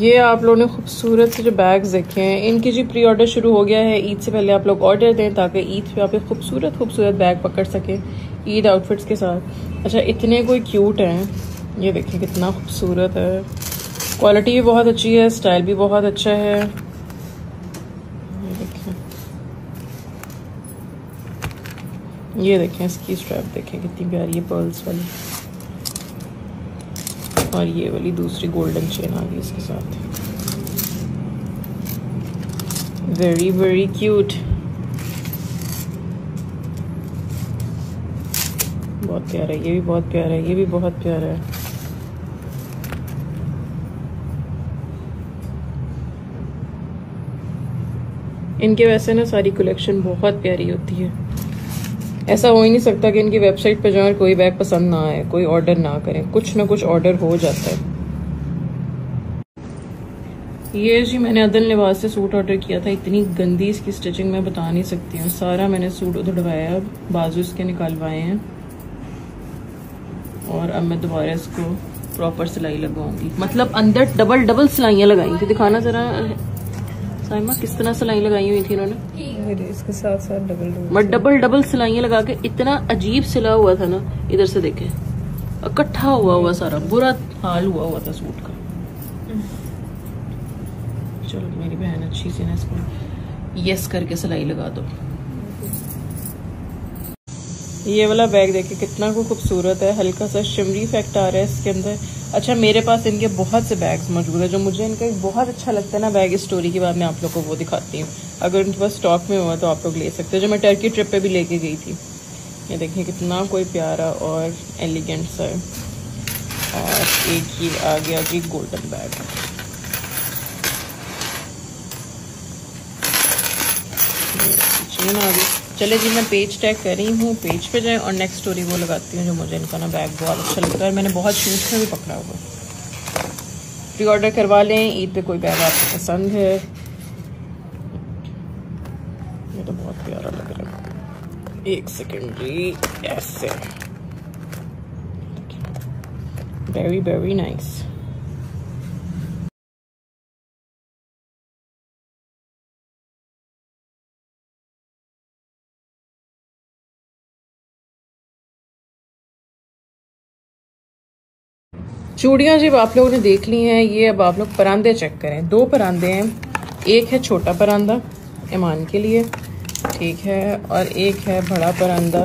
ये आप लोगों ने खूबसूरत से जो बैग्स देखे हैं, इनकी जी प्री ऑर्डर शुरू हो गया है, ईद से पहले आप लोग ऑर्डर दें ताकि ईद पे आप एक खूबसूरत खूबसूरत बैग पकड़ सकें, ईद आउटफिट्स के साथ। अच्छा इतने कोई क्यूट हैं। ये देखें कितना खूबसूरत है। क्वालिटी भी बहुत अच्छी है स्टाइल भी बहुत अच्छा है। ये देखें। ये देखें, इसकी स्ट्रैप देखें, कितनी प्यारी है पर्ल्स वाली। और ये वाली दूसरी गोल्डन चेन आ गई इसके साथ। वेरी वेरी क्यूट बहुत प्यारा है, ये भी बहुत प्यारा है, ये भी बहुत प्यारा है। इनके वैसे ना सारी कलेक्शन बहुत प्यारी होती है। ऐसा हो ही नहीं सकता कि इनकी वेबसाइट पर जाए कोई बैग पसंद ना आए, कोई ऑर्डर ना करें। कुछ ना कुछ ऑर्डर हो जाता है। ये जी मैंने अदल लिबास से सूट ऑर्डर किया था। इतनी गंदी इसकी स्टिचिंग मैं बता नहीं सकती हूँ। सारा मैंने सूट उधड़वाया बाजू इसके निकालवाए हैं। और अब मैं दोबारा इसको प्रॉपर सिलाई लगवाऊँगी। मतलब अंदर डबल डबल सिलाइयाँ लगाई थी। दिखाना जरा साइमा किस तरह सिलाई लगाई हुई थी इन्होंने? इसके साथ साथ डबल डबल डबल डबल सिलाइयाँ लगा के इतना अजीब सिला हुआ था ना इधर से देखे। इकट्ठा हुआ हुआ सारा बुरा हाल हुआ हुआ था सूट का। चलो मेरी बहन अच्छी सी ना इसको यस करके सिलाई लगा दो। ये वाला बैग देखे कितना खूबसूरत है हल्का सा शिमरी इफ़ेक्ट आ रहा है इसके अंदर। अच्छा मेरे पास इनके बहुत से बैग्स मौजूद है जो मुझे इनका एक बहुत अच्छा लगता है ना बैग स्टोरी के बाद मैं आप लोग को वो दिखाती हूँ। अगर उनके पास स्टॉक में हुआ तो आप लोग ले सकते हो, जो मैं टर्की ट्रिप पे भी लेके गई थी। ये देखिए कितना कोई प्यारा और एलिगेंट सा है। और एक ही आ गया जी गोल्डन बैग चेन आ गई चले जी, मैं पेज टैग कर रही हूँ पेज पे जाए और नेक्स्ट स्टोरी वो लगाती हूँ जो मुझे इनका ना बैग बहुत अच्छा लगता है मैंने बहुत शूट में भी पकड़ा हुआ प्री ऑर्डर करवा लें ईद पे कोई बैग आपको पसंद है। ये तो बहुत प्यारा लग रहा है। एक सेकेंड जी, ऐसे। वेरी वेरी नाइस चूड़ियाँ जब आप लोगों ने देख ली हैं, ये अब आप लोग परांदे चेक करें। दो परांदे हैं। एक है छोटा परांदा ईमान के लिए। ठीक है, और एक है बड़ा परांदा,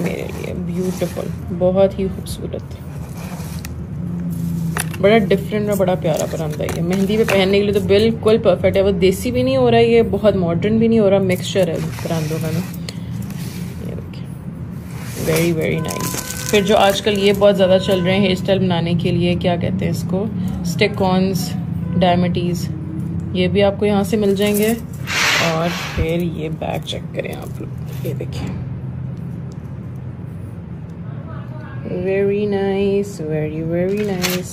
मेरे लिए। ब्यूटीफुल बहुत ही खूबसूरत। बड़ा डिफरेंट और बड़ा प्यारा परांदा है मेहंदी पे पहनने के लिए तो बिल्कुल परफेक्ट है। वो देसी भी नहीं हो रहा, ये बहुत मॉडर्न भी नहीं हो रहा मिक्सचर है परांदों का ना। ये देखिए। वेरी वेरी नाइस फिर जो आजकल ये बहुत ज़्यादा चल रहे हैं हेयर स्टाइल बनाने के लिए, क्या कहते हैं इसको? स्टिकॉन्स डायमिटीज़ ये भी आपको यहाँ से मिल जाएँगे। और फिर ये बैग चेक करें आप लोग। ये देखिए। Very nice very very nice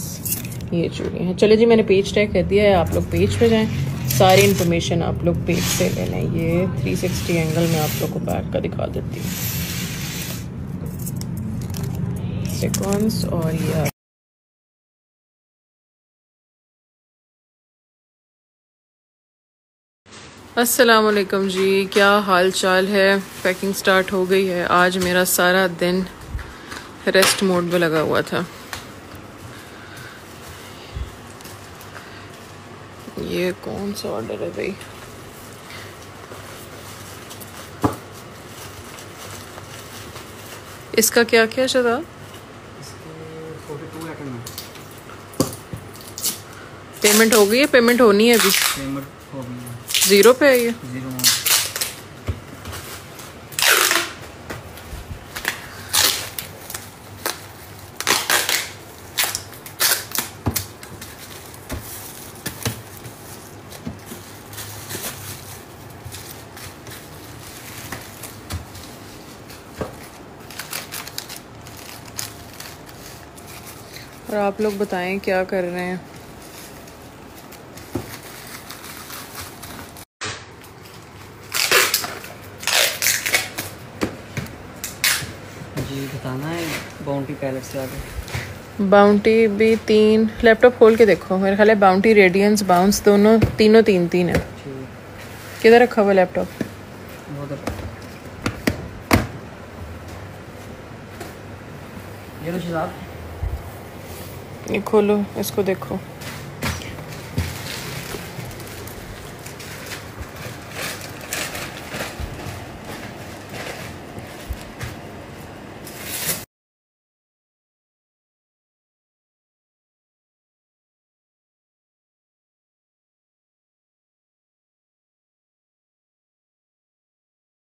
ये चूड़ी हैं। चले जी, मैंने पेज टैग कर दिया है। आप लोग पेज पे जाएँ। सारी इन्फॉर्मेशन आप लोग पेज से ले लें। ये 360 एंगल में आप लोग को बैग का दिखा देती हूँ। सेकंड्स और ये असलकम जी क्या हाल चाल है पैकिंग स्टार्ट हो गई है आज मेरा सारा दिन रेस्ट मोड में लगा हुआ था ये कौन सा ऑर्डर है भाई इसका क्या क्या शदा पेमेंट हो गई है? पेमेंट होनी है अभी? पेमेंट हो गई ज़ीरो पे है ये? ज़ीरो और आप लोग बताएँ क्या कर रहे हैं जी बताना है बाउंड्री पैलेस से आगे बाउंटी भी तीन लैपटॉप खोल के देखो। मेरे ख्याल है बाउंटी रेडियंस बाउंस दोनों तीनों तीन तीन है। किधर रखा हुआ लैपटॉप ये खोलो इसको देखो।